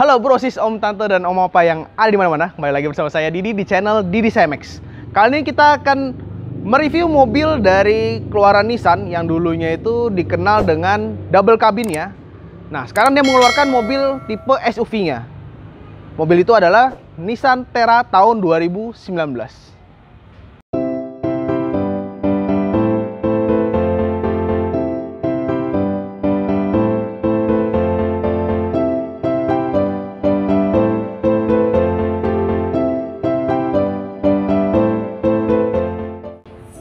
Halo bro, sis, om, tante, dan om apa yang ada di mana-mana. Kembali lagi bersama saya Didi di channel Didi Cemex. Kali ini kita akan mereview mobil dari keluaran Nissan yang dulunya itu dikenal dengan double cabin ya. Nah, sekarang dia mengeluarkan mobil tipe SUV-nya. Mobil itu adalah Nissan Terra tahun 2019.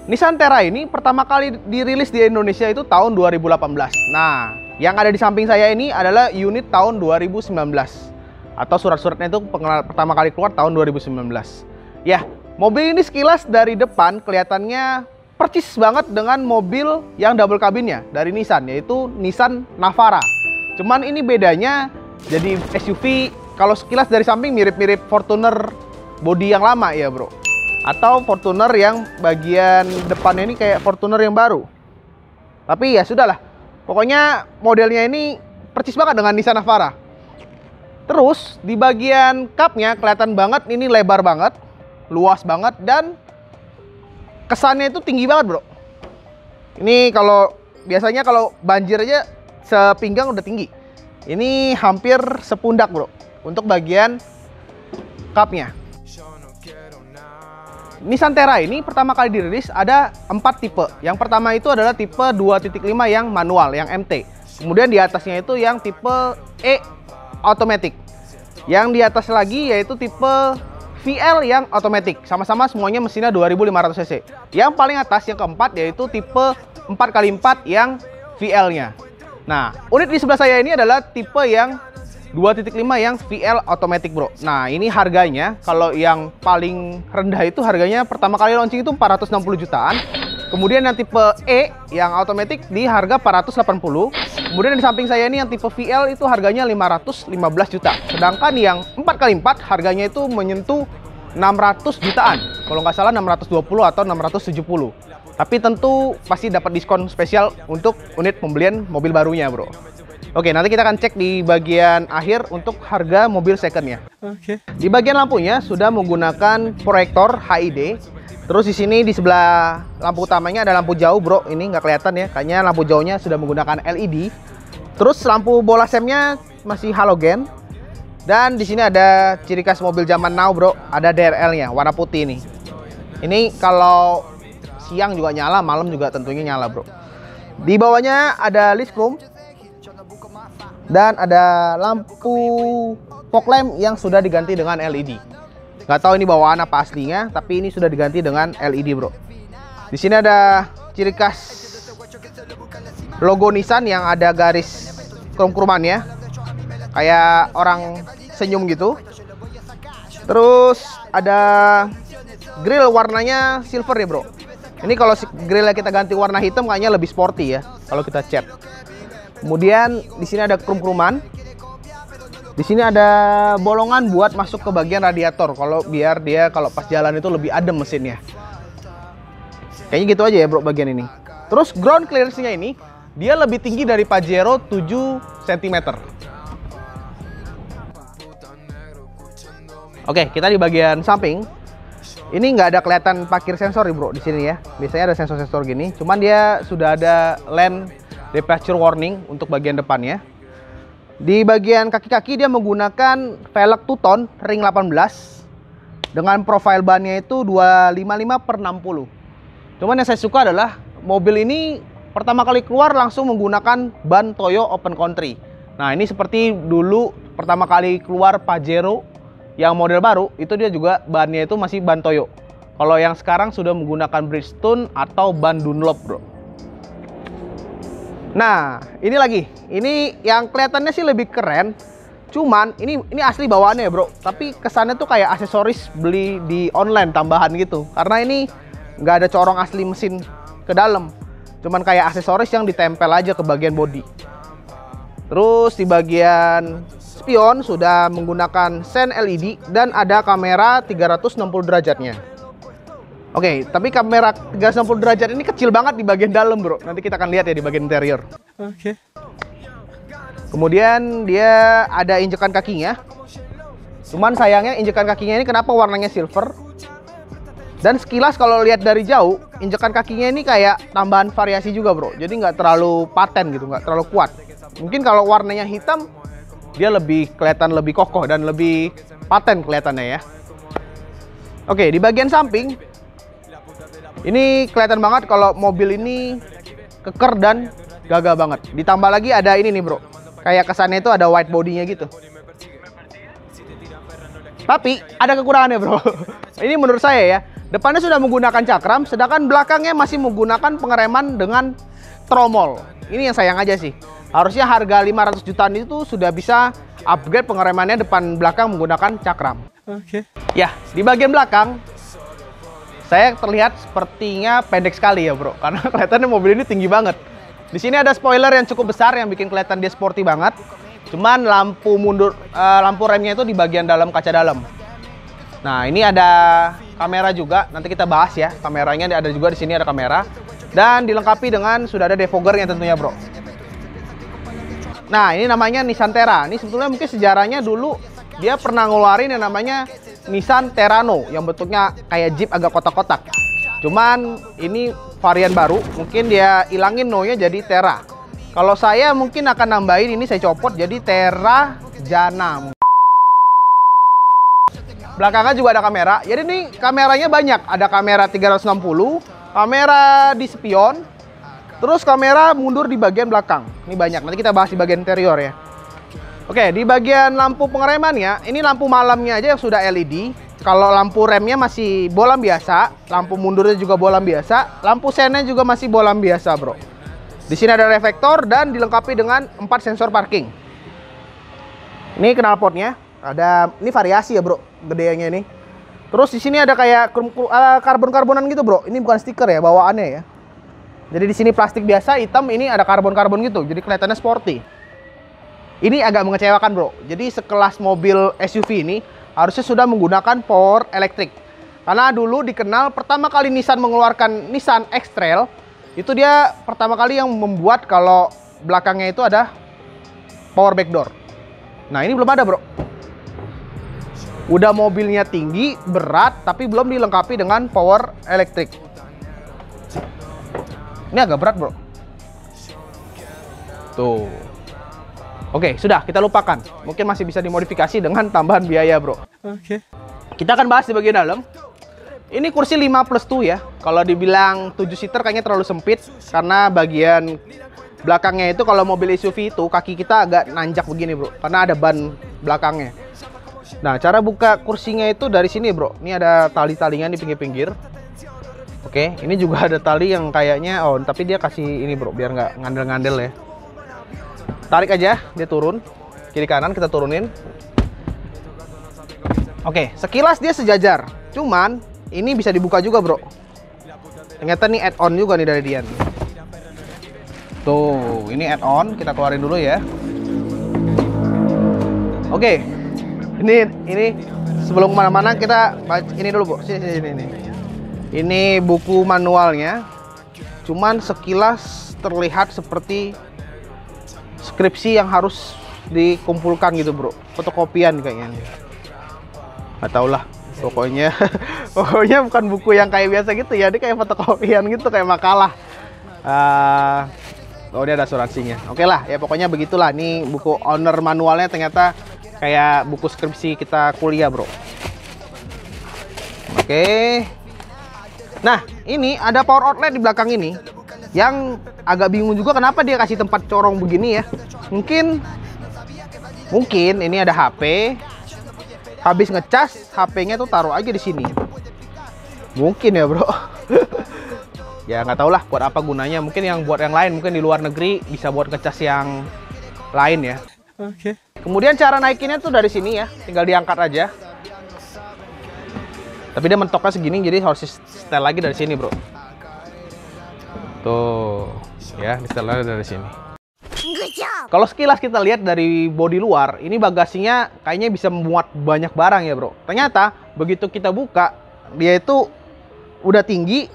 Nissan Terra ini pertama kali dirilis di Indonesia itu tahun 2018. Nah, yang ada di samping saya ini adalah unit tahun 2019. Atau surat-suratnya itu pertama kali keluar tahun 2019. Ya, mobil ini sekilas dari depan kelihatannya percis banget dengan mobil yang double cabinnya dari Nissan, yaitu Nissan Navara. Cuman ini bedanya jadi SUV kalau sekilas dari samping mirip-mirip Fortuner body yang lama ya bro atau Fortuner yang bagian depannya ini kayak Fortuner yang baru. Tapi ya sudahlah. Pokoknya modelnya ini percis banget dengan Nissan Navara. Terus di bagian cupnya kelihatan banget ini lebar banget, luas banget dan kesannya itu tinggi banget bro. Ini kalau biasanya kalau banjir aja sepinggang udah tinggi. Ini hampir sepundak bro untuk bagian cupnya. Nissan Terra ini pertama kali dirilis ada empat tipe. Yang pertama itu adalah tipe 2.5 yang manual, yang MT. Kemudian di atasnya itu yang tipe E automatic. Yang di atas lagi yaitu tipe VL yang automatic. Sama-sama semuanya mesinnya 2500 cc. Yang paling atas yang keempat yaitu tipe 4x4 yang VL-nya. Nah, unit di sebelah saya ini adalah tipe yang 2.5 yang VL automatic bro. Nah ini harganya kalau yang paling rendah itu harganya pertama kali launching itu 460 jutaan. Kemudian yang tipe E yang automatic di harga 480 Kemudian di samping saya ini yang tipe VL itu harganya 515 juta. Sedangkan yang 4x4 harganya itu menyentuh 600 jutaan. Kalau nggak salah 620 atau 670 tapi tentu pasti dapat diskon spesial untuk unit pembelian mobil barunya bro Oke, nanti kita akan cek di bagian akhir untuk harga mobil secondnya. Oke. Di bagian lampunya sudah menggunakan proyektor HID. Terus di sini di sebelah lampu utamanya ada lampu jauh, bro. Ini nggak kelihatan ya, kayaknya lampu jauhnya sudah menggunakan LED. Terus lampu bola semnya masih halogen. Dan di sini ada ciri khas mobil zaman now, bro. Ada DRL-nya, warna putih ini. Ini kalau siang juga nyala, malam juga tentunya nyala, bro. Di bawahnya ada list chrome dan ada lampu fog lamp yang sudah diganti dengan LED. Gak tahu ini bawaan apa aslinya, tapi ini sudah diganti dengan LED, bro. Di sini ada ciri khas logo Nissan yang ada garis krom-kroman ya, kayak orang senyum gitu. Terus ada grill warnanya silver ya, bro. Ini kalau grillnya kita ganti warna hitam kayaknya lebih sporty ya, kalau kita cat. Kemudian di sini ada krum-kruman. Di sini ada bolongan buat masuk ke bagian radiator kalau biar dia kalau pas jalan itu lebih adem mesinnya. Kayaknya gitu aja ya bro bagian ini. Terus ground clearance-nya ini dia lebih tinggi dari Pajero 7 cm. Oke, kita di bagian samping. Ini nggak ada kelihatan parkir sensor nih bro di sini ya. Biasanya ada sensor-sensor gini, cuman dia sudah ada lane departure warning untuk bagian depannya. Di bagian kaki-kaki dia menggunakan velg two-tone ring 18 dengan profile bannya itu 255 per 60. Cuman yang saya suka adalah mobil ini pertama kali keluar langsung menggunakan ban Toyo Open Country. Nah ini seperti dulu pertama kali keluar Pajero yang model baru itu dia juga bannya itu masih ban Toyo. Kalau yang sekarang sudah menggunakan Bridgestone atau ban Dunlop bro. Nah, ini lagi. Ini yang kelihatannya sih lebih keren. Cuman ini ini asli bawaannya ya, Bro. Tapi kesannya tuh kayak aksesoris beli di online tambahan gitu. Karena ini nggak ada corong asli mesin ke dalam. Cuman kayak aksesoris yang ditempel aja ke bagian bodi. Terus di bagian spion sudah menggunakan sen LED dan ada kamera 360 derajatnya. Oke, okay, tapi kamera 360 derajat ini kecil banget di bagian dalam, Bro. Nanti kita akan lihat ya di bagian interior. Oke. Okay. Kemudian dia ada injekan kakinya. Cuman sayangnya injekan kakinya ini kenapa warnanya silver? Dan sekilas kalau lihat dari jauh, injekan kakinya ini kayak tambahan variasi juga bro. Jadi nggak terlalu paten gitu, nggak terlalu kuat. Mungkin kalau warnanya hitam, dia lebih kelihatan lebih kokoh dan lebih paten kelihatannya ya. Oke, di bagian samping, ini kelihatan banget kalau mobil ini keker dan gagah banget. Ditambah lagi ada ini nih bro, kayak kesannya itu ada white bodinya gitu. Tapi ada kekurangannya bro. ini menurut saya ya, Depannya sudah menggunakan cakram, sedangkan belakangnya masih menggunakan pengereman dengan tromol. Ini yang sayang aja sih. Harusnya harga 500 jutaan itu sudah bisa upgrade pengeremannya depan belakang menggunakan cakram. Oke. Okay. Ya, di bagian belakang saya terlihat sepertinya pendek sekali ya, Bro. Karena kelihatannya mobil ini tinggi banget. Di sini ada spoiler yang cukup besar yang bikin kelihatan dia sporty banget. Cuman lampu mundur uh, lampu remnya itu di bagian dalam kaca dalam. Nah, ini ada kamera juga. Nanti kita bahas ya. Kameranya ada juga di sini ada kamera dan dilengkapi dengan sudah ada defoggernya tentunya, Bro. Nah, ini namanya Nissan Terra. Ini sebetulnya mungkin sejarahnya dulu dia pernah ngeluarin yang namanya Nissan Terrano yang bentuknya kayak Jeep agak kotak-kotak. Cuman ini varian baru, mungkin dia ilangin no-nya jadi Terra. Kalau saya mungkin akan nambahin ini saya copot jadi Terra Jana. Belakangnya juga ada kamera. Jadi ini kameranya banyak. Ada kamera 360, kamera di spion, terus kamera mundur di bagian belakang. Ini banyak. Nanti kita bahas di bagian interior ya. Oke, di bagian lampu pengereman ya, ini lampu malamnya aja yang sudah LED. Kalau lampu remnya masih bolam biasa, lampu mundurnya juga bolam biasa, lampu sennya juga masih bolam biasa, bro. Di sini ada reflektor dan dilengkapi dengan 4 sensor parking. Ini knalpotnya. Ada ini variasi ya, Bro, gedenya ini. Terus di sini ada kayak uh, karbon-karbonan gitu, Bro. Ini bukan stiker ya, bawaannya ya. Jadi di sini plastik biasa, hitam, ini ada karbon-karbon gitu. Jadi kelihatannya sporty. Ini agak mengecewakan, Bro. Jadi sekelas mobil SUV ini harusnya sudah menggunakan power elektrik. Karena dulu dikenal pertama kali Nissan mengeluarkan Nissan X-Trail, itu dia pertama kali yang membuat kalau belakangnya itu ada power backdoor. Nah, ini belum ada, Bro. Udah mobilnya tinggi, berat, tapi belum dilengkapi dengan power elektrik. Ini agak berat, bro. Tuh. Oke, sudah kita lupakan. Mungkin masih bisa dimodifikasi dengan tambahan biaya, bro. Oke. Kita akan bahas di bagian dalam. Ini kursi 5 plus 2 ya. Kalau dibilang 7 seater kayaknya terlalu sempit karena bagian belakangnya itu kalau mobil SUV itu kaki kita agak nanjak begini, Bro. Karena ada ban belakangnya. Nah, cara buka kursinya itu dari sini, Bro. Ini ada tali-talinya di pinggir-pinggir. Oke, ini juga ada tali yang kayaknya oh, tapi dia kasih ini, Bro, biar nggak ngandel-ngandel ya. Tarik aja, dia turun. Kiri kanan kita turunin. Oke, sekilas dia sejajar. Cuman ini bisa dibuka juga, Bro. Ternyata nih add-on juga nih dari Dian. Tuh, ini add-on, kita keluarin dulu ya. Oke, ini ini sebelum ke mana-mana kita ini dulu bu sini sini sini ini buku manualnya cuman sekilas terlihat seperti skripsi yang harus dikumpulkan gitu bro. Fotokopian kayaknya nggak tau lah pokoknya. Pokoknya bukan buku yang kayak biasa gitu ya. Ini kayak fotokopian gitu kayak makalah. Uh, oh ini ada asuransinya. Oke lah ya pokoknya begitulah. Ini buku owner manualnya ternyata kayak buku skripsi kita kuliah bro. Oke. Nah ini ada power outlet di belakang ini yang agak bingung juga kenapa dia kasih tempat corong begini ya. Mungkin mungkin ini ada HP habis ngecas HP-nya tuh taruh aja di sini. Mungkin ya bro. Ya nggak tau lah buat apa gunanya. Mungkin yang buat yang lain mungkin di luar negeri bisa buat ngecas yang lain ya. Oke. Okay. Kemudian cara naikinnya tuh dari sini ya, tinggal diangkat aja. Tapi dia mentoknya segini, jadi harus setel lagi dari sini, bro. Tuh, ya, di setel lagi dari sini. Kalau sekilas kita lihat dari bodi luar, ini bagasinya kayaknya bisa memuat banyak barang ya, bro. Ternyata begitu kita buka, dia itu udah tinggi,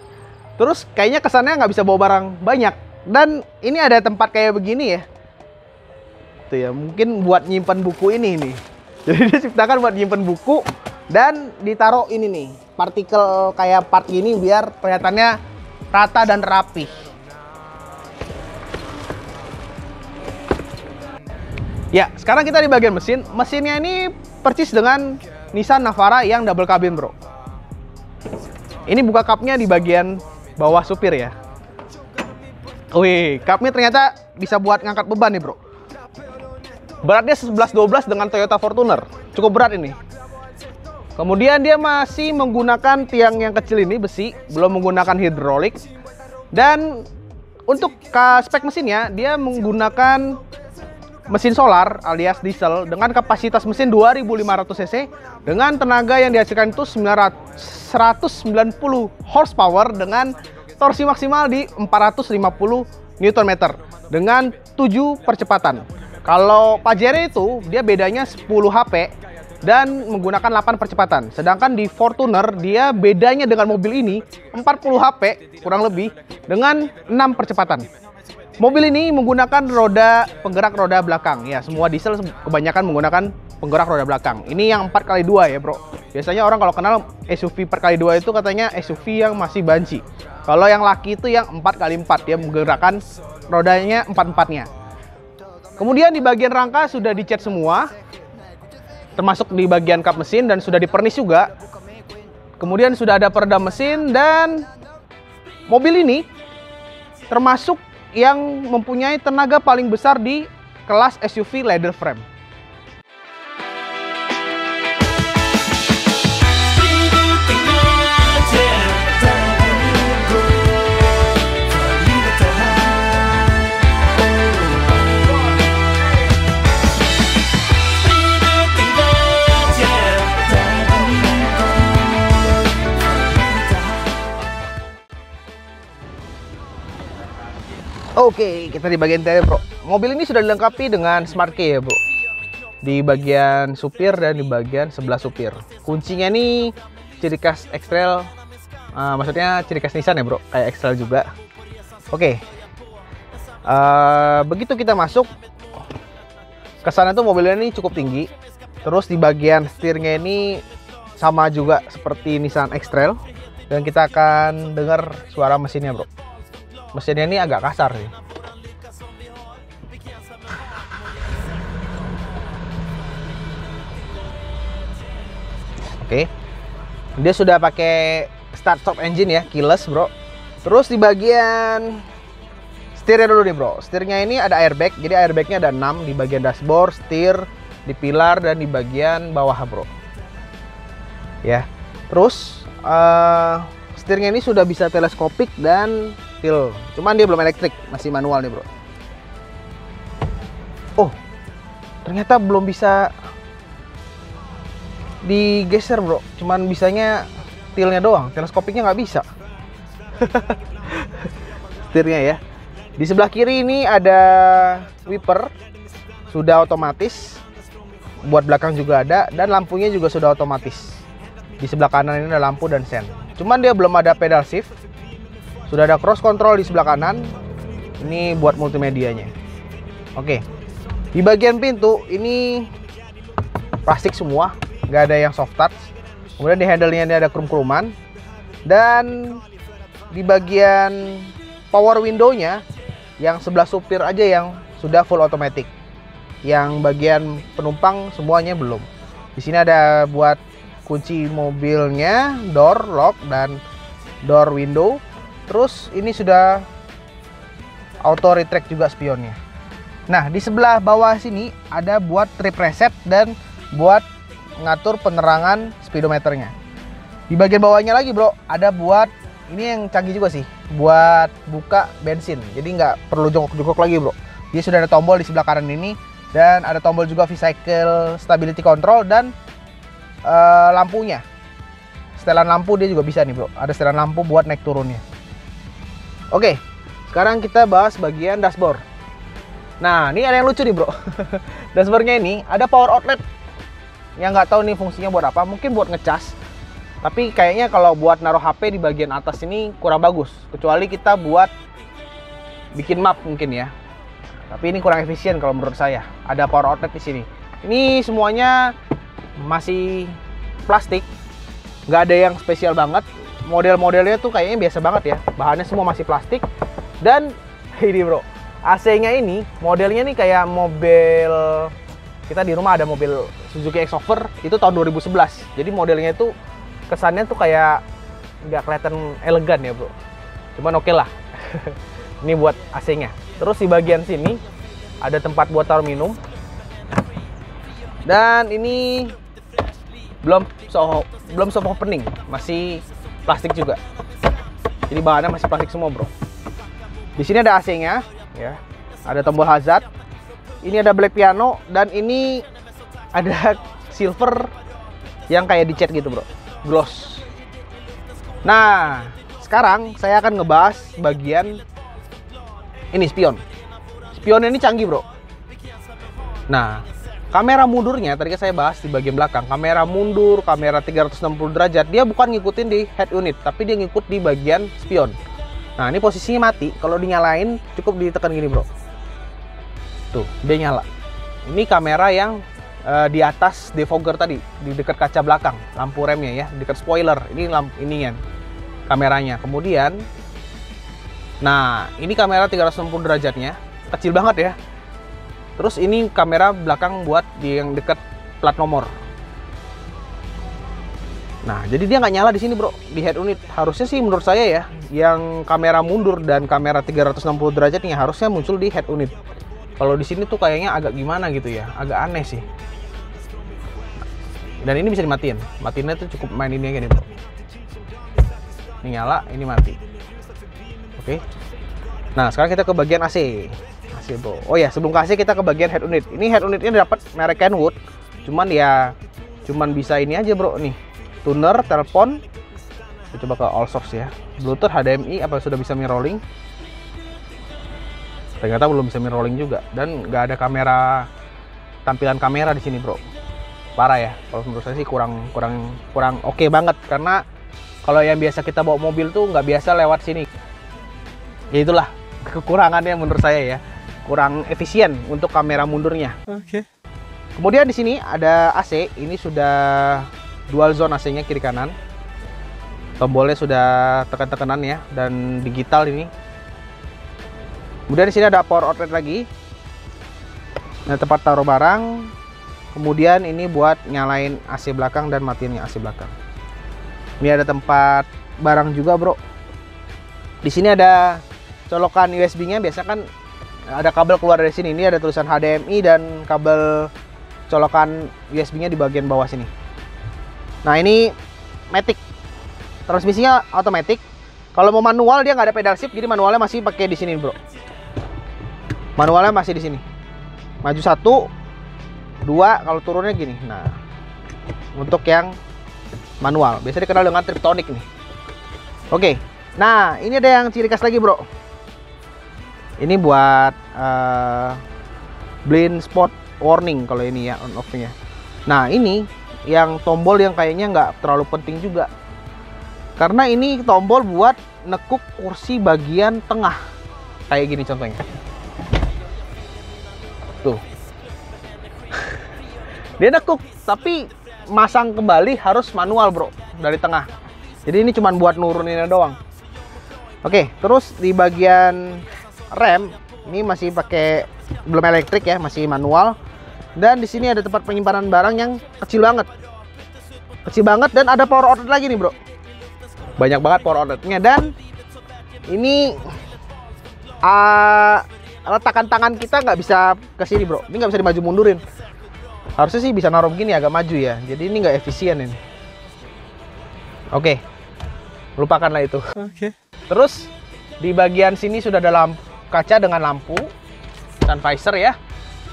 terus kayaknya kesannya nggak bisa bawa barang banyak. Dan ini ada tempat kayak begini ya, Tuh ya, mungkin buat nyimpan buku ini nih. Jadi dia ciptakan buat nyimpan buku dan ditaruh ini nih, partikel kayak part gini biar kelihatannya rata dan rapi. Ya, sekarang kita di bagian mesin. Mesinnya ini persis dengan Nissan Navara yang double cabin, bro. Ini buka cupnya di bagian bawah supir ya. Wih, cupnya ternyata bisa buat ngangkat beban nih, bro. Beratnya 11-12 dengan Toyota Fortuner. Cukup berat ini. Kemudian dia masih menggunakan tiang yang kecil ini, besi. Belum menggunakan hidrolik. Dan untuk spek mesinnya, dia menggunakan mesin solar alias diesel dengan kapasitas mesin 2500 cc dengan tenaga yang dihasilkan itu 190 horsepower dengan torsi maksimal di 450 Nm dengan 7 percepatan. Kalau Pajero itu dia bedanya 10 HP dan menggunakan 8 percepatan. Sedangkan di Fortuner dia bedanya dengan mobil ini 40 HP kurang lebih dengan 6 percepatan. Mobil ini menggunakan roda penggerak roda belakang. Ya, semua diesel kebanyakan menggunakan penggerak roda belakang. Ini yang 4x2 ya, Bro. Biasanya orang kalau kenal SUV 4x2 itu katanya SUV yang masih banci. Kalau yang laki itu yang 4x4, dia menggerakkan rodanya empat-empatnya. Kemudian di bagian rangka sudah dicat semua, termasuk di bagian kap mesin dan sudah dipernis juga. Kemudian sudah ada peredam mesin dan mobil ini termasuk yang mempunyai tenaga paling besar di kelas SUV leather frame. Oke, kita di bagian interior, Bro. Mobil ini sudah dilengkapi dengan smart key ya, Bro. Di bagian supir dan di bagian sebelah supir. Kuncinya ini ciri khas X-Trail. Uh, maksudnya ciri khas Nissan ya, Bro. Kayak X-Trail juga. Oke. Uh, begitu kita masuk ke sana tuh mobilnya ini cukup tinggi. Terus di bagian setirnya ini sama juga seperti Nissan X-Trail dan kita akan dengar suara mesinnya, Bro mesinnya ini agak kasar sih. Oke. Dia sudah pakai start stop engine ya keyless bro. Terus di bagian setirnya dulu nih bro. Setirnya ini ada airbag jadi airbagnya ada 6 di bagian dashboard setir di pilar dan di bagian bawah bro. Ya. Terus uh, setirnya ini sudah bisa teleskopik dan feel cuman dia belum elektrik masih manual nih bro. Oh ternyata belum bisa digeser bro. Cuman bisanya tilnya doang teleskopiknya nggak bisa. Setirnya ya. Di sebelah kiri ini ada wiper sudah otomatis. Buat belakang juga ada dan lampunya juga sudah otomatis. Di sebelah kanan ini ada lampu dan sen. Cuman dia belum ada pedal shift sudah ada cross control di sebelah kanan. Ini buat multimedianya. Oke. Di bagian pintu ini plastik semua, nggak ada yang soft touch. Kemudian di handle-nya ini ada krum-kruman. Dan di bagian power window-nya yang sebelah supir aja yang sudah full automatic. Yang bagian penumpang semuanya belum. Di sini ada buat kunci mobilnya, door lock dan door window. Terus ini sudah auto retract juga spionnya. Nah, di sebelah bawah sini ada buat trip reset dan buat ngatur penerangan speedometernya. Di bagian bawahnya lagi, Bro, ada buat ini yang canggih juga sih, buat buka bensin. Jadi nggak perlu jongkok-jongkok lagi, Bro. Dia sudah ada tombol di sebelah kanan ini dan ada tombol juga V-cycle stability control dan uh, lampunya. Setelan lampu dia juga bisa nih, Bro. Ada setelan lampu buat naik turunnya. Oke, sekarang kita bahas bagian dashboard. Nah, ini ada yang lucu nih bro. Dashboardnya ini ada power outlet yang nggak tahu nih fungsinya buat apa. Mungkin buat ngecas. Tapi kayaknya kalau buat naruh HP di bagian atas ini kurang bagus. Kecuali kita buat bikin map mungkin ya. Tapi ini kurang efisien kalau menurut saya. Ada power outlet di sini. Ini semuanya masih plastik. Nggak ada yang spesial banget. Model-modelnya tuh kayaknya biasa banget ya. Bahannya semua masih plastik. Dan ini bro, AC-nya ini modelnya nih kayak mobil kita di rumah ada mobil Suzuki X-Over itu tahun 2011. Jadi modelnya itu kesannya tuh kayak nggak kelihatan elegan ya bro. Cuman oke okay lah. ini buat AC-nya. Terus di bagian sini ada tempat buat taruh minum. Dan ini belum soho belum soft opening, masih plastik juga. Jadi bahannya masih plastik semua, Bro. Di sini ada AC-nya, ya. Ada tombol hazard. Ini ada black piano dan ini ada silver yang kayak dicat gitu, Bro. Gloss. Nah, sekarang saya akan ngebahas bagian ini spion. Spionnya ini canggih, Bro. Nah, kamera mundurnya tadi kan saya bahas di bagian belakang. Kamera mundur, kamera 360 derajat, dia bukan ngikutin di head unit, tapi dia ngikut di bagian spion. Nah, ini posisinya mati. Kalau dinyalain cukup ditekan gini, Bro. Tuh, dia nyala. Ini kamera yang uh, di atas defogger tadi, di dekat kaca belakang, lampu remnya ya, dekat spoiler. Ini lampu ininya kameranya. Kemudian nah, ini kamera 360 derajatnya, kecil banget ya. Terus ini kamera belakang buat di yang dekat plat nomor. Nah, jadi dia nggak nyala di sini, Bro, di head unit. Harusnya sih menurut saya ya, yang kamera mundur dan kamera 360 derajat ini harusnya muncul di head unit. Kalau di sini tuh kayaknya agak gimana gitu ya, agak aneh sih. Dan ini bisa dimatiin. Matiinnya tuh cukup main ini aja nih, Bro. Ini nyala, ini mati. Oke. Nah, sekarang kita ke bagian AC. AC, Bro. Oh ya, sebelum AC kita ke bagian head unit. Ini head unitnya dapat merek Kenwood. Cuman ya cuman bisa ini aja, Bro, nih. Tuner, telepon. Kita coba ke all source ya. Bluetooth, HDMI apa sudah bisa mirroring? ternyata belum bisa mirroring juga dan nggak ada kamera tampilan kamera di sini bro parah ya kalau menurut saya sih kurang kurang kurang oke okay banget karena kalau yang biasa kita bawa mobil tuh nggak biasa lewat sini ya itulah kekurangannya menurut saya ya kurang efisien untuk kamera mundurnya oke okay. kemudian di sini ada AC ini sudah dual zone AC-nya kiri kanan tombolnya sudah tekan-tekanan ya dan digital ini Kemudian di sini ada power outlet lagi. Nah, tempat taruh barang. Kemudian ini buat nyalain AC belakang dan matiin AC belakang. Ini ada tempat barang juga, Bro. Di sini ada colokan USB-nya. Biasa kan ada kabel keluar dari sini. Ini ada tulisan HDMI dan kabel colokan USB-nya di bagian bawah sini. Nah, ini Matic. Transmisinya otomatis. Kalau mau manual dia nggak ada pedal shift, jadi manualnya masih pakai di sini, Bro manualnya masih di sini maju satu dua kalau turunnya gini nah untuk yang manual biasa dikenal dengan triptonic nih oke nah ini ada yang ciri khas lagi bro ini buat uh, blind spot warning kalau ini ya on off nya nah ini yang tombol yang kayaknya nggak terlalu penting juga karena ini tombol buat nekuk kursi bagian tengah kayak gini contohnya Tuh. Dia nekuk, tapi masang kembali harus manual, Bro, dari tengah. Jadi ini cuma buat nuruninnya doang. Oke, terus di bagian rem. Ini masih pakai belum elektrik ya, masih manual. Dan di sini ada tempat penyimpanan barang yang kecil banget. Kecil banget dan ada power outlet lagi nih, Bro. Banyak banget power outletnya. Dan ini uh, letakan tangan kita nggak bisa ke sini bro. Ini nggak bisa dimaju mundurin. Harusnya sih bisa naruh gini agak maju ya. Jadi ini nggak efisien ini. Oke. Lupakanlah itu. Oke. Terus di bagian sini sudah ada lampu kaca dengan lampu dan visor ya.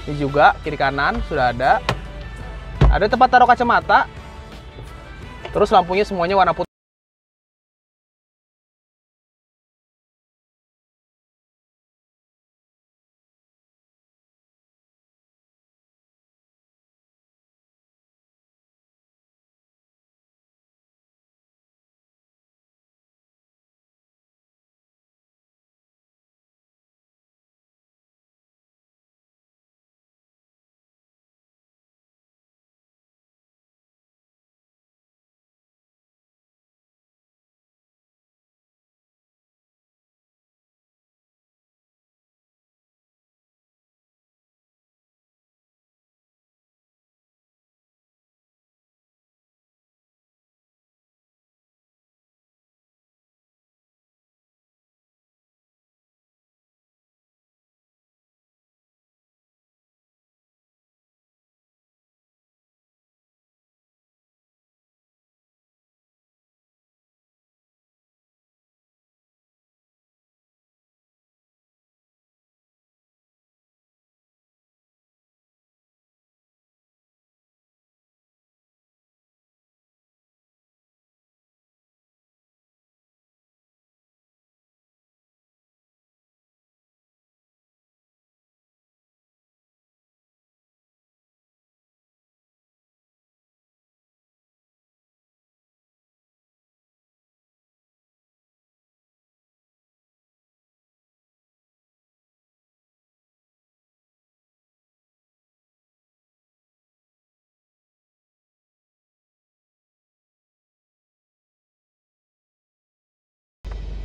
Ini juga kiri kanan sudah ada. Ada tempat taruh kacamata. Terus lampunya semuanya warna putih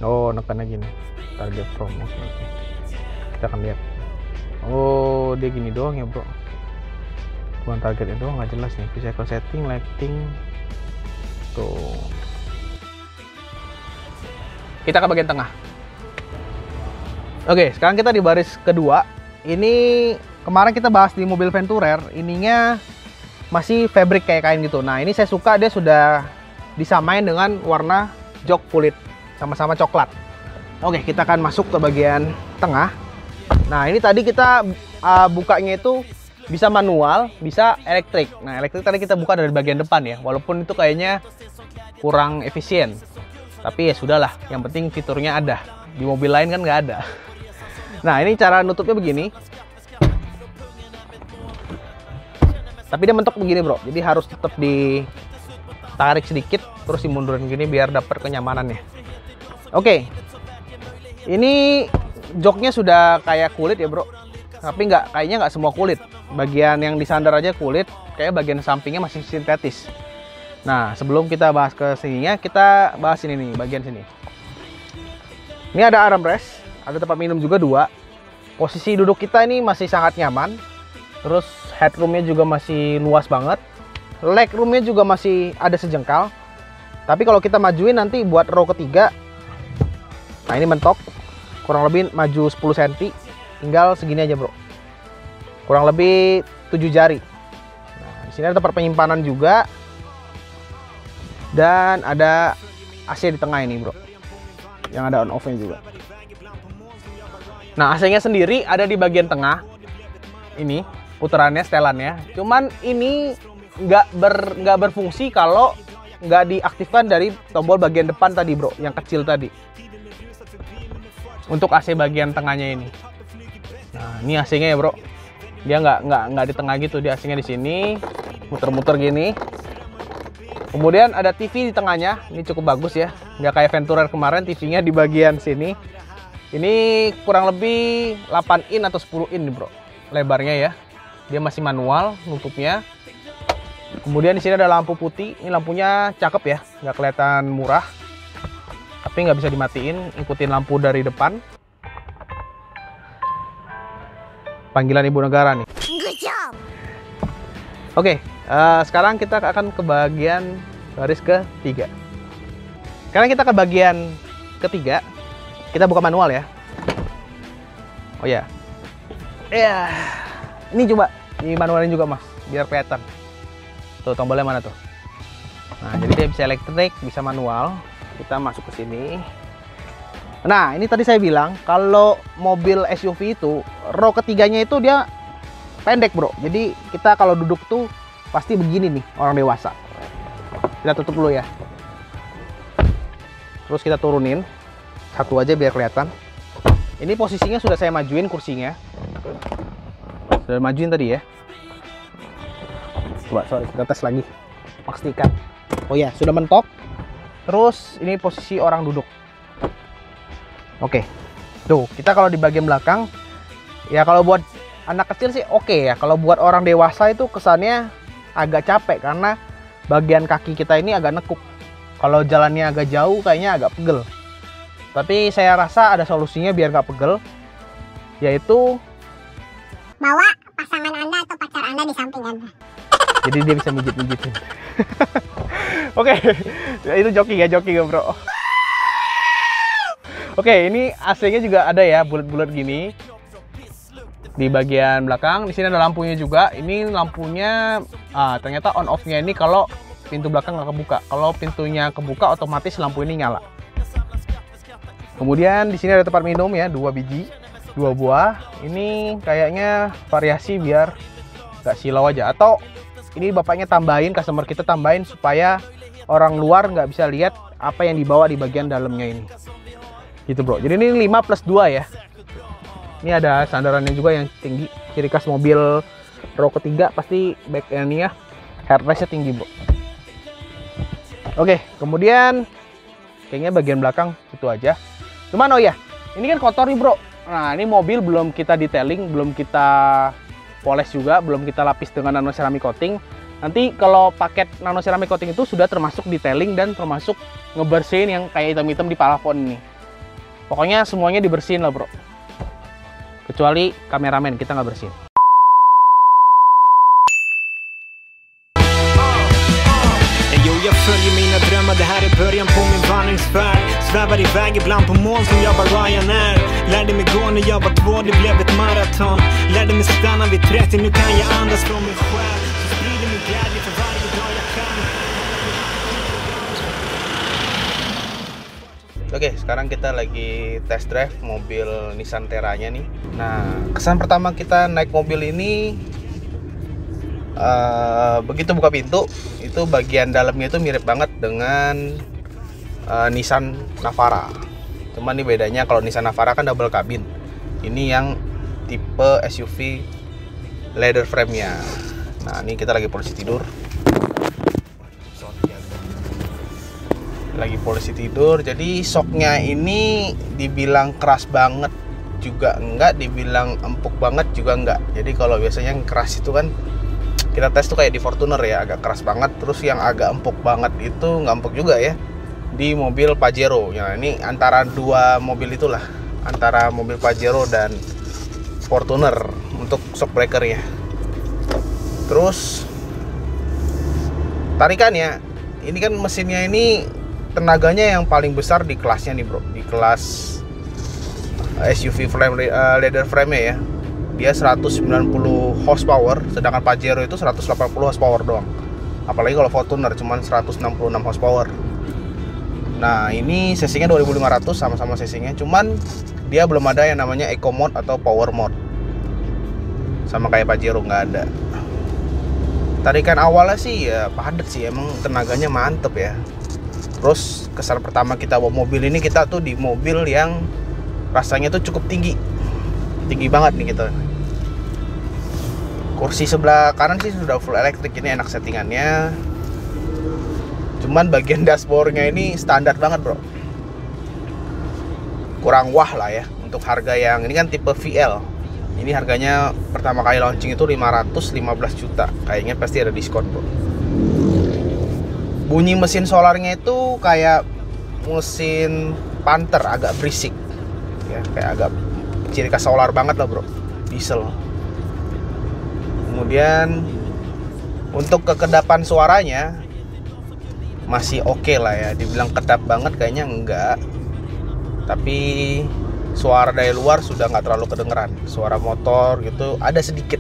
oh nekannya gini target from oke oke kita akan lihat. Oh dia gini doang ya bro. Bukan targetnya doang nggak jelas nih. Physical setting lighting. Tuh. Kita ke bagian tengah. Oke sekarang kita di baris kedua. Ini kemarin kita bahas di mobil Venturer. Ininya masih fabric kayak kain gitu. Nah ini saya suka dia sudah disamain dengan warna jok kulit sama-sama coklat oke kita akan masuk ke bagian tengah nah ini tadi kita uh, bukanya itu bisa manual, bisa elektrik. Nah, elektrik tadi kita buka dari bagian depan ya, walaupun itu kayaknya kurang efisien. Tapi ya sudahlah, yang penting fiturnya ada. Di mobil lain kan nggak ada. Nah, ini cara nutupnya begini. Tapi dia mentok begini, Bro. Jadi harus tetap ditarik sedikit terus dimundurin gini biar dapat kenyamanannya. Oke. Ini joknya sudah kayak kulit ya, Bro. Tapi nggak kayaknya nggak semua kulit. Bagian yang disandar aja kulit kayak bagian sampingnya masih sintetis. Nah sebelum kita bahas ke sininya kita bahas ini nih bagian sini. Ini ada armrest ada tempat minum juga dua. Posisi duduk kita ini masih sangat nyaman. Terus headroomnya juga masih luas banget. Legroomnya juga masih ada sejengkal. Tapi kalau kita majuin nanti buat row ketiga nah ini mentok kurang lebih maju 10 cm tinggal segini aja bro kurang lebih 7 jari. Nah, di sini ada tempat penyimpanan juga. Dan ada AC di tengah ini, Bro. Yang ada on off-nya juga. Nah, AC-nya sendiri ada di bagian tengah. Ini putarannya, setelannya. Cuman ini nggak ber nggak berfungsi kalau nggak diaktifkan dari tombol bagian depan tadi, Bro, yang kecil tadi. Untuk AC bagian tengahnya ini. Nah, ini AC-nya ya, Bro. Dia nggak nggak nggak di tengah gitu dia asingnya di sini. Muter-muter gini. Kemudian ada TV di tengahnya. Ini cukup bagus ya. Nggak kayak Venturer kemarin TV-nya di bagian sini. Ini kurang lebih 8 in atau 10 in nih bro. Lebarnya ya. Dia masih manual nutupnya. Kemudian di sini ada lampu putih. Ini lampunya cakep ya. Nggak kelihatan murah tapi nggak bisa dimatiin ikutin lampu dari depan panggilan ibu negara nih. Oke, uh, sekarang kita akan ke bagian baris ketiga. Sekarang kita ke bagian ketiga. Kita buka manual ya. Oh ya. Ya. Ini coba di manualin juga mas, biar kelihatan. Tuh tombolnya mana tuh? Nah, jadi dia bisa elektrik, bisa manual. Kita masuk ke sini. Nah, ini tadi saya bilang kalau mobil SUV itu row ketiganya itu dia pendek, Bro. Jadi kita kalau duduk tuh pasti begini nih orang dewasa. Kita tutup dulu ya. Terus kita turunin satu aja biar kelihatan. Ini posisinya sudah saya majuin kursinya. Sudah majuin tadi ya. Coba, sorry, kita tes lagi. Pastikan. Oh ya, sudah mentok. Terus ini posisi orang duduk. Oke. Tuh, kita kalau di bagian belakang ya kalau buat anak kecil sih oke okay ya. Kalau buat orang dewasa itu kesannya agak capek karena bagian kaki kita ini agak nekuk. Kalau jalannya agak jauh kayaknya agak pegel. Tapi saya rasa ada solusinya biar nggak pegel, yaitu bawa pasangan Anda atau pacar Anda di samping Anda. Jadi dia bisa mijit-mijitin. Oke, okay. itu joki ya, joki bro. Oke, ini AC-nya juga ada ya, bulat-bulat gini. Di bagian belakang, di sini ada lampunya juga. Ini lampunya, ah, ternyata on off-nya ini kalau pintu belakang nggak kebuka. Kalau pintunya kebuka, otomatis lampu ini nyala. Kemudian di sini ada tempat minum ya, dua biji, dua buah. Ini kayaknya variasi biar nggak silau aja. Atau ini bapaknya tambahin, customer kita tambahin supaya orang luar nggak bisa lihat apa yang dibawa di bagian dalamnya ini. Gitu bro. Jadi ini 5 plus 2 ya. Ini ada sandarannya juga yang tinggi. Ciri khas mobil row ketiga pasti back endnya headrestnya tinggi bro. Oke kemudian kayaknya bagian belakang itu aja. Cuman oh ya ini kan kotor nih bro. Nah ini mobil belum kita detailing belum kita poles juga belum kita lapis dengan nano ceramic coating nanti kalau paket nano ceramic coating itu sudah termasuk detailing dan termasuk ngebersihin yang kayak hitam-hitam di plafon ini. Pokoknya semuanya dibersihin lah bro. Kecuali kameramen kita nggak bersihin. Jo, jag följer mina drömmar, det här är början på min vandringsfärd Svävar iväg ibland på moln som jag var Ryanair Lärde mig gå när jag var två, det blev ett maraton. Lärde mig stanna vid 30, nu jag andas från min själ Oke, sekarang kita lagi test drive mobil Nissan Terra-nya nih. Nah, kesan pertama kita naik mobil ini eh, begitu buka pintu, itu bagian dalamnya itu mirip banget dengan eh, Nissan Navara. Cuman nih bedanya kalau Nissan Navara kan double cabin. Ini yang tipe SUV leather frame-nya. Nah, ini kita lagi polisi tidur. Lagi polisi tidur jadi shocknya ini dibilang keras banget juga enggak dibilang empuk banget juga enggak. Jadi kalau biasanya yang keras itu kan kita tes tuh kayak di Fortuner ya agak keras banget. Terus yang agak empuk banget itu nggak empuk juga ya di mobil Pajero. Ya ini antara dua mobil itulah antara mobil Pajero dan Fortuner untuk shock breaker ya. Terus tarikannya ini kan mesinnya ini tenaganya yang paling besar di kelasnya nih bro. Di kelas SUV frame eh, leather frame ya. Dia 190 horsepower sedangkan Pajero itu 180 horsepower doang. Apalagi kalau Fortuner cuman 166 horsepower. Nah ini cc-nya 2500 sama-sama cc-nya cuman dia belum ada yang namanya eco mode atau power mode. Sama kayak Pajero nggak ada. Tarikan awalnya sih ya padat sih. Emang tenaganya mantep ya Terus kesan pertama kita bawa mobil ini kita tuh di mobil yang rasanya tuh cukup tinggi, tinggi banget nih kita. Kursi sebelah kanan sih sudah full elektrik ini enak settingannya. Cuman bagian dashboardnya ini standar banget bro. Kurang wah lah ya untuk harga yang ini kan tipe VL. Ini harganya pertama kali launching itu 515 juta. Kayaknya pasti ada diskon bro bunyi mesin solarnya itu kayak mesin Panther agak berisik. Ya kayak agak ciri khas solar banget lah bro. Diesel. Kemudian untuk kekedapan suaranya masih oke okay lah ya. Dibilang kedap banget kayaknya enggak. Tapi suara dari luar sudah nggak terlalu kedengeran. Suara motor gitu ada sedikit.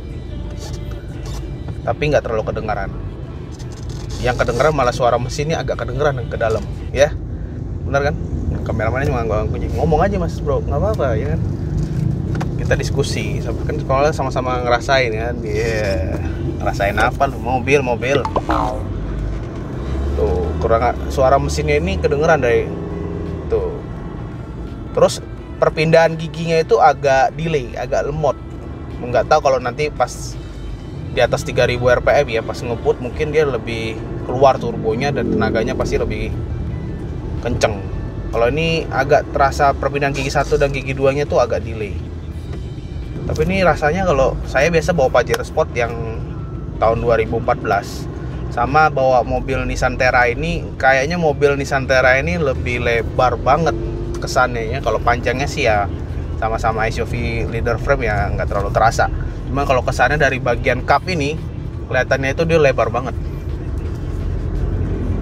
Tapi nggak terlalu kedengaran yang kedengeran malah suara mesinnya agak kedengeran ke dalam ya. Benar kan? Kameramannya cuma ngomong aja mas bro. Nggak apa-apa ya kan? Kita diskusi. Kan sekolah sama-sama ngerasain kan? Dia yeah. ngerasain apa lu? Mobil mobil. Tuh kurang suara mesinnya ini kedengeran dari tuh. Terus perpindahan giginya itu agak delay agak lemot. Nggak tahu kalau nanti pas di atas 3000 rpm ya pas ngebut mungkin dia lebih keluar turbonya dan tenaganya pasti lebih kenceng. Kalau ini agak terasa perpindahan gigi satu dan gigi duanya tuh agak delay. Tapi ini rasanya kalau saya biasa bawa Pajero Sport yang tahun 2014 sama bawa mobil Nissan Terra ini kayaknya mobil Nissan Terra ini lebih lebar banget kesannya ya. Kalau panjangnya sih ya sama-sama SUV leader frame ya nggak terlalu terasa Cuma kalau kesannya dari bagian cup ini kelihatannya itu dia lebar banget.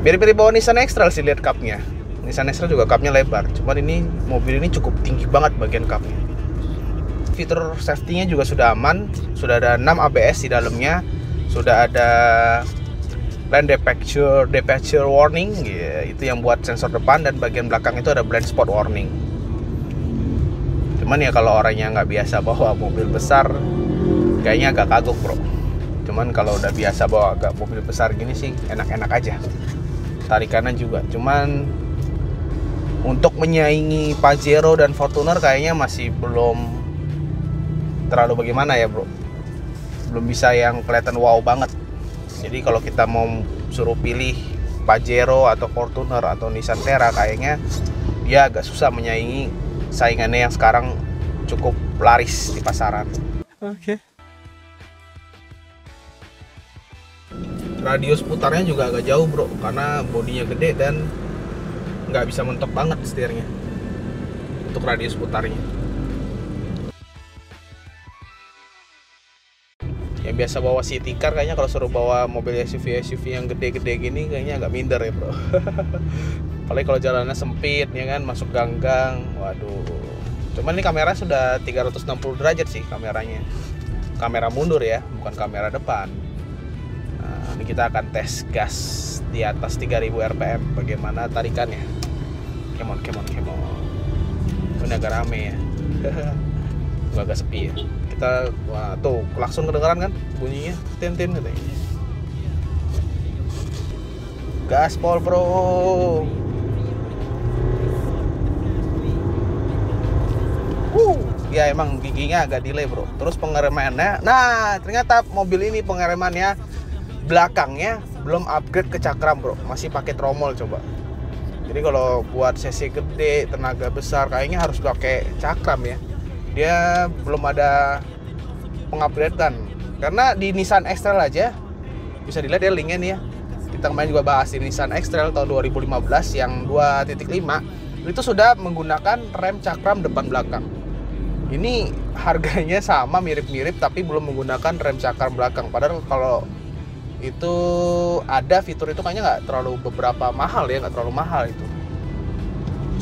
Mirip-mirip bawa Nissan X-Trail sih lihat cupnya. Nissan X-Trail juga cupnya lebar. Cuman ini mobil ini cukup tinggi banget bagian cupnya. Fitur safety-nya juga sudah aman. Sudah ada 6 ABS di dalamnya. Sudah ada lane departure departure warning ya, itu yang buat sensor depan dan bagian belakang itu ada blind spot warning cuman ya kalau orangnya nggak biasa bawa mobil besar kayaknya agak kagok bro. Cuman kalau udah biasa bawa agak mobil besar gini sih enak-enak aja. Tarikannya juga. Cuman untuk menyaingi Pajero dan Fortuner kayaknya masih belum terlalu bagaimana ya bro. Belum bisa yang kelihatan wow banget. Jadi kalau kita mau suruh pilih Pajero atau Fortuner atau Nissan Terra kayaknya dia agak susah menyaingi saingannya yang sekarang cukup laris di pasaran. Oke. Okay. radius putarnya juga agak jauh bro karena bodinya gede dan nggak bisa mentok banget setirnya untuk radius putarnya. Yang biasa bawa city car kayaknya kalau suruh bawa mobil SUV SUV yang gede-gede gini kayaknya agak minder ya bro. Apalagi kalau jalannya sempit ya kan masuk ganggang, waduh. Cuman ini kamera sudah 360 derajat sih kameranya. Kamera mundur ya, bukan kamera depan. Nah, ini kita akan tes gas di atas 3000 rpm bagaimana tarikannya. Come on, come on, come on. Ini agak rame ya. Agak sepi ya. Kita wah tuh langsung kedengeran kan bunyinya tin tin katanya. Gaspol bro. Uh, ya emang giginya agak delay bro. Terus pengeremannya, nah ternyata mobil ini pengeremannya belakangnya belum upgrade ke cakram bro, masih pakai tromol coba. Jadi kalau buat sesi gede, tenaga besar, kayaknya harus pakai cakram ya. Dia belum ada pengupgradean. Karena di Nissan X-Trail aja bisa dilihat ya linknya nih ya. Kita kemarin juga bahas di Nissan X-Trail tahun 2015 yang 2.5 itu sudah menggunakan rem cakram depan belakang. Ini harganya sama mirip-mirip tapi belum menggunakan rem cakram belakang. Padahal kalau itu ada fitur itu kayaknya nggak terlalu beberapa mahal ya nggak terlalu mahal itu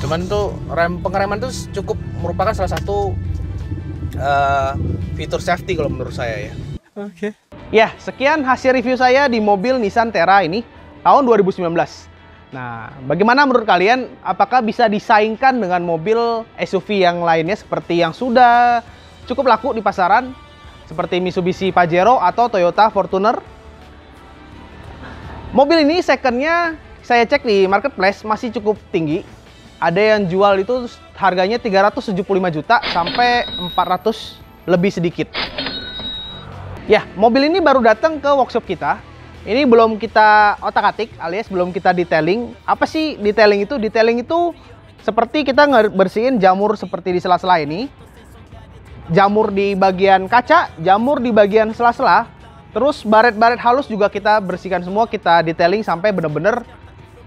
cuman tuh rem pengereman itu cukup merupakan salah satu uh, fitur safety kalau menurut saya ya. Oke. Okay. ya sekian hasil review saya di mobil Nissan Terra ini tahun 2019 nah bagaimana menurut kalian? Apakah bisa disaingkan dengan mobil SUV yang lainnya seperti yang sudah cukup laku di pasaran? Seperti Mitsubishi Pajero atau Toyota Fortuner? Mobil ini secondnya saya cek di marketplace masih cukup tinggi. Ada yang jual itu harganya 375 juta sampai 400 lebih sedikit. Ya, mobil ini baru datang ke workshop kita. Ini belum kita otak-atik alias belum kita detailing. Apa sih detailing itu? Detailing itu seperti kita bersihin jamur seperti di sela-sela ini. Jamur di bagian kaca, jamur di bagian sela-sela, Terus baret-baret halus juga kita bersihkan semua, kita detailing sampai bener-bener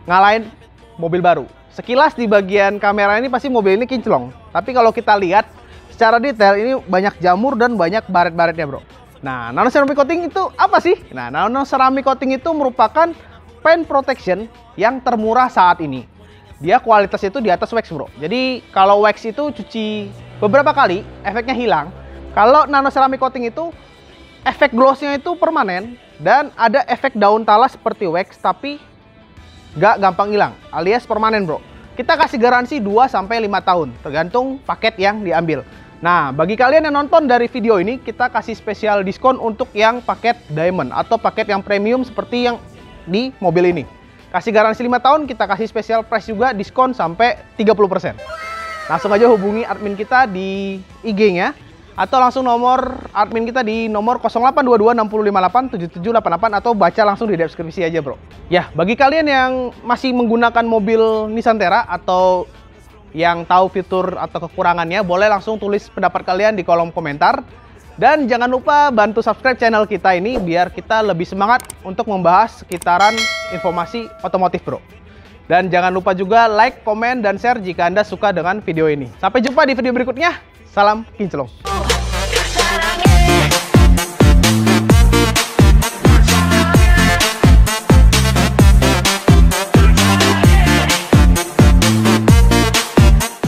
ngalahin mobil baru. Sekilas di bagian kamera ini pasti mobil ini kinclong. Tapi kalau kita lihat secara detail ini banyak jamur dan banyak baret-baretnya bro. Nah, nano ceramic coating itu apa sih? Nah, nano ceramic coating itu merupakan paint protection yang termurah saat ini. Dia kualitas itu di atas wax bro. Jadi kalau wax itu cuci beberapa kali, efeknya hilang. Kalau nano ceramic coating itu efek glossnya itu permanen dan ada efek daun talas seperti wax tapi nggak gampang hilang alias permanen bro. Kita kasih garansi 2 sampai 5 tahun tergantung paket yang diambil. Nah bagi kalian yang nonton dari video ini kita kasih spesial diskon untuk yang paket diamond atau paket yang premium seperti yang di mobil ini. Kasih garansi 5 tahun kita kasih spesial price juga diskon sampai 30% langsung aja hubungi admin kita di IG nya atau langsung nomor admin kita di nomor 082260587788 atau baca langsung di deskripsi aja bro. Ya, bagi kalian yang masih menggunakan mobil Nissan Terra atau yang tahu fitur atau kekurangannya, boleh langsung tulis pendapat kalian di kolom komentar. Dan jangan lupa bantu subscribe channel kita ini biar kita lebih semangat untuk membahas sekitaran informasi otomotif bro. Dan jangan lupa juga like, komen, dan share jika Anda suka dengan video ini. Sampai jumpa di video berikutnya. Salam kinclong.